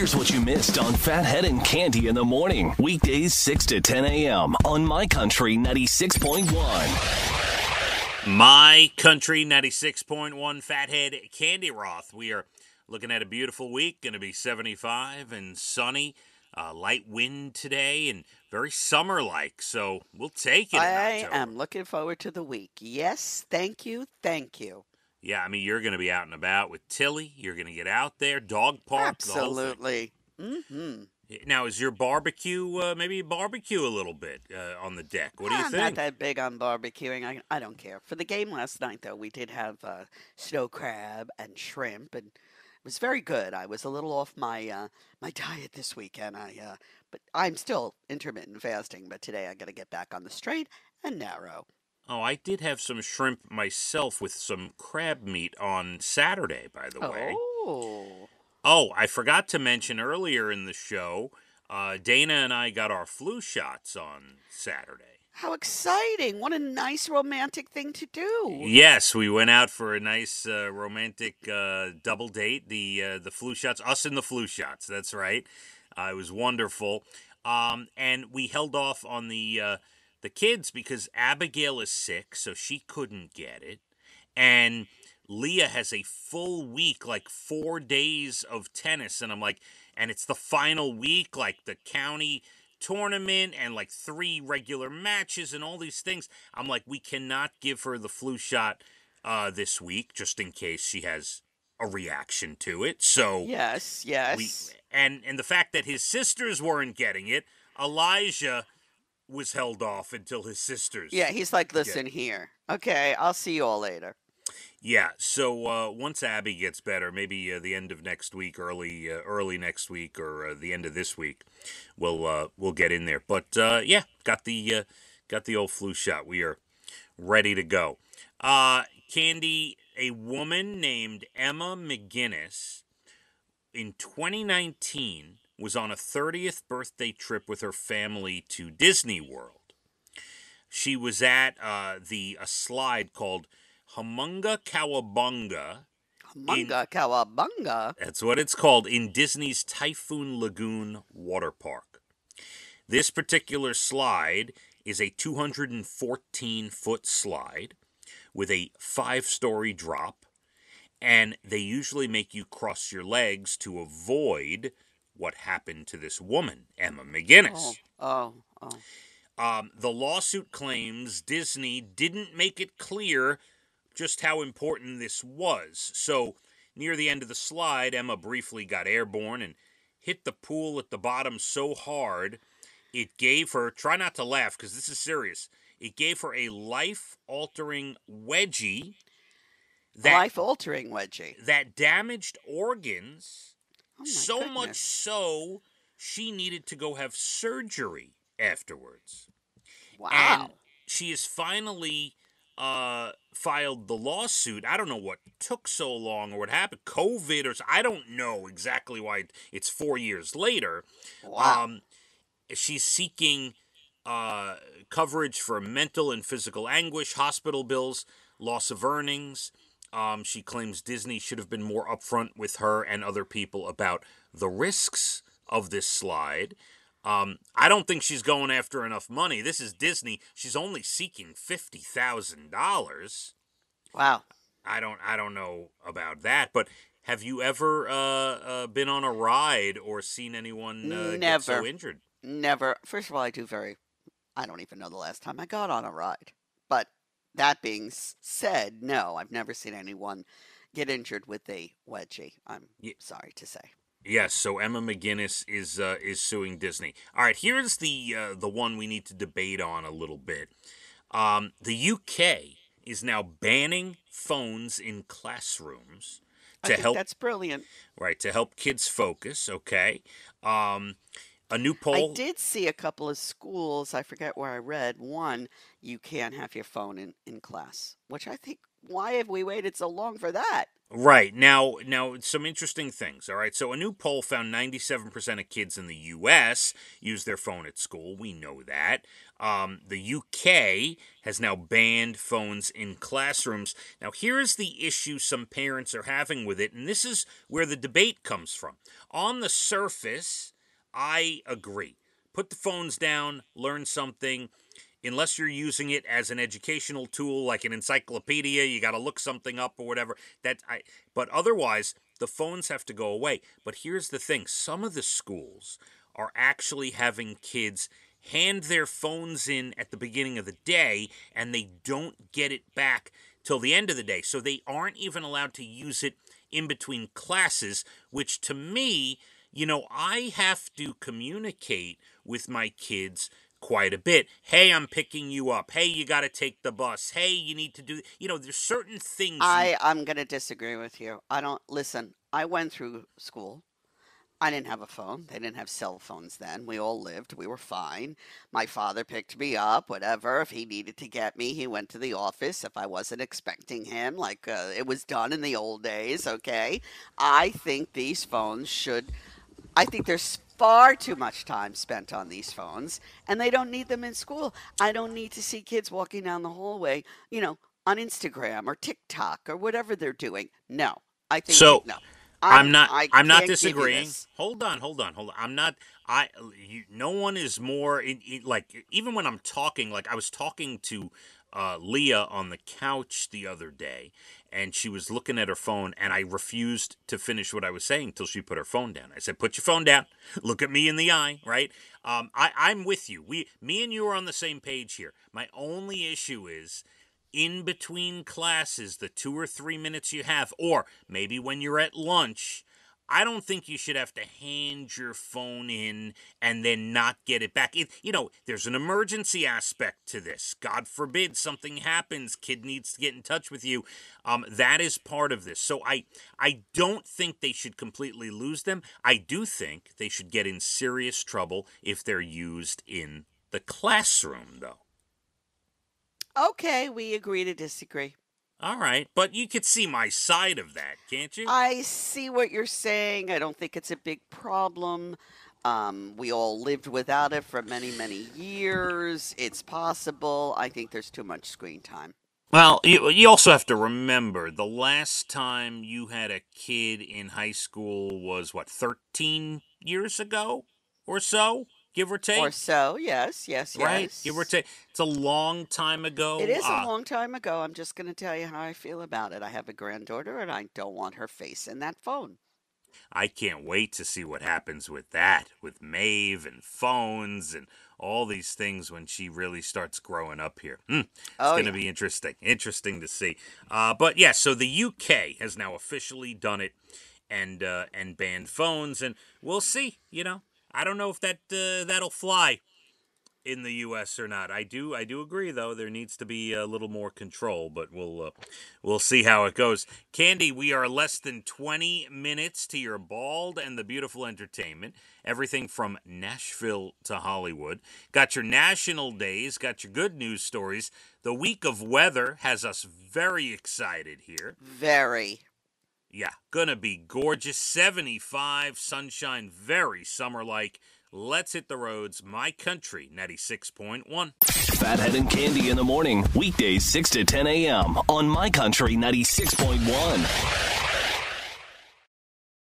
Here's what you missed on Phathead and Cande in the morning. Weekdays 6 to 10 a.m. on My Country 96.1. My Country 96.1 Phathead Cande Roth. We are looking at a beautiful week, going to be 75 and sunny. Uh, light wind today and very summer like, so we'll take it. I am looking forward to the week. Yes, thank you, thank you. Yeah, I mean, you're going to be out and about with Tilly. You're going to get out there, dog park. the whole thing. Absolutely. Mm-hmm. Now, is your barbecue, uh, maybe barbecue a little bit uh, on the deck? What do you I'm think? not that big on barbecuing. I, I don't care. For the game last night, though, we did have uh, snow crab and shrimp, and it was very good. I was a little off my uh, my diet this weekend. I uh, but I'm still intermittent fasting. But today I got to get back on the straight and narrow. Oh, I did have some shrimp myself with some crab meat on Saturday, by the way. Oh, Oh, I forgot to mention earlier in the show, uh, Dana and I got our flu shots on Saturday. how exciting! What a nice romantic thing to do. Yes, we went out for a nice uh, romantic uh, double date. The uh, the flu shots, us and the flu shots. That's right. Uh, it was wonderful. Um, and we held off on the uh, the kids because Abigail is sick, so she couldn't get it, and Leah has a full week, like four days of tennis, and I'm like, and it's the final week, like the county tournament and like three regular matches and all these things. I'm like, we cannot give her the flu shot uh, this week just in case she has a reaction to it. So Yes, we yes. and and the fact that his sisters weren't getting it, Elijah was held off until his sisters. yeah, he's like, listen here. Okay, I'll see you all later. Yeah. So uh, once Abby gets better, maybe uh, the end of next week, early uh, early next week, or uh, the end of this week, we'll uh, we'll get in there. But uh, yeah, got the uh, got the old flu shot. We are ready to go. Uh, Cande, a woman named Emma McGinnis in 2019 was on a 30th birthday trip with her family to Disney World. She was at uh, the a slide called Humunga Kowabunga. Munga Kowabunga. That's what it's called in Disney's Typhoon Lagoon water park. This particular slide is a 214 foot slide with a five story drop, and they usually make you cross your legs to avoid what happened to this woman, Emma McGinnis. Oh, oh, oh. Um, the lawsuit claims Disney didn't make it clear just how important this was. So, near the end of the slide, Emma briefly got airborne and hit the pool at the bottom so hard it gave her, try not to laugh because this is serious, it gave her a life altering wedgie that, Life altering wedgie. that damaged organs Oh so much so she needed to go have surgery afterwards. Wow. And she has finally uh, filed the lawsuit. I don't know what took so long or what happened. COVID or I don't know exactly why it's four years later. wow. Um, she's seeking uh, coverage for mental and physical anguish, hospital bills, loss of earnings. Um, she claims Disney should have been more upfront with her and other people about the risks of this slide. Um, I don't think she's going after enough money. This is Disney. She's only seeking fifty thousand dollars. wow. I don't. I don't know about that. But have you ever uh, uh, been on a ride or seen anyone uh, get so Never. injured? Never. First of all, I do very. I don't even know the last time I got on a ride. But that being said, no, I've never seen anyone get injured with a wedgie. I'm Ye- sorry to say. Yes, so Emma McGinnis is uh, is suing Disney. All right, here's the uh, the one we need to debate on a little bit. Um, the UK is now banning phones in classrooms I to think help that's brilliant. right to help kids focus. Okay, um, a new poll. I did see a couple of schools. I forget where I read one. You can't have your phone in, in class, which I think why have we waited so long for that? Right. Now, now some interesting things, all right? So a new poll found 97% of kids in the US use their phone at school. We know that. Um, the UK has now banned phones in classrooms. Now, here is the issue some parents are having with it, and this is where the debate comes from. On the surface, I agree. Put the phones down, learn something. Unless you're using it as an educational tool like an encyclopedia you got to look something up or whatever that i but otherwise the phones have to go away. But here's the thing some of the schools are actually having kids hand their phones in at the beginning of the day and they don't get it back till the end of the day. So they aren't even allowed to use it in between classes which to me you know i have to communicate with my kids quite a bit. Hey, I'm picking you up. Hey, you got to take the bus. Hey, you need to do. You know, there's certain things. I I'm gonna disagree with you. I don't listen. I went through school. I didn't have a phone. They didn't have cell phones then. We all lived. We were fine. My father picked me up, whatever. If he needed to get me, he went to the office. If I wasn't expecting him, like uh, it was done in the old days, okay? I think these phones should. I think there's far too much time spent on these phones and they don't need them in school. I don't need to see kids walking down the hallway, you know, on Instagram or TikTok or whatever they're doing. No. I think so. No. I'm, I'm not. I am not disagreeing. Hold on, hold on, hold on. I'm not. I. You, no one is more like. Even when I'm talking, like I was talking to uh, Leah on the couch the other day, and she was looking at her phone, and I refused to finish what I was saying till she put her phone down. I said, "Put your phone down. Look at me in the eye." Right? Um, I, I'm with you. We, me, and you are on the same page here. My only issue is in between classes, the two or three minutes you have, or maybe when you're at lunch I don't think you should have to hand your phone in and then not get it back. It, you know, there's an emergency aspect to this. God forbid something happens, kid needs to get in touch with you. Um, that is part of this. So I, I don't think they should completely lose them. I do think they should get in serious trouble if they're used in the classroom, though. Okay, we agree to disagree. All right, but you could see my side of that, can't you? I see what you're saying. I don't think it's a big problem. Um, we all lived without it for many, many years. It's possible. I think there's too much screen time. Well, you, you also have to remember the last time you had a kid in high school was what, 13 years ago or so? Give or take. Or so, yes, yes, right? yes. Give or take. It's a long time ago. It is uh, a long time ago. I'm just going to tell you how I feel about it. I have a granddaughter, and I don't want her face in that phone. I can't wait to see what happens with that, with Maeve and phones and all these things when she really starts growing up here. Mm, it's oh, going to yeah. be interesting. Interesting to see. Uh, but yeah, so the UK has now officially done it and uh, and banned phones, and we'll see. You know, I don't know if that uh, that'll fly in the U.S. or not. I do I do agree though there needs to be a little more control, but we'll uh, we'll see how it goes. Cande, we are less than 20 minutes to your bald and the beautiful entertainment. Everything from Nashville to Hollywood. Got your national days, got your good news stories. The week of weather has us very excited here. Very. Yeah, gonna be gorgeous. 75, sunshine, very summer like. Let's hit the roads. My country, 96.1. Phathead and Cande in the morning, weekdays 6 to 10 a.m. on My Country 96.1.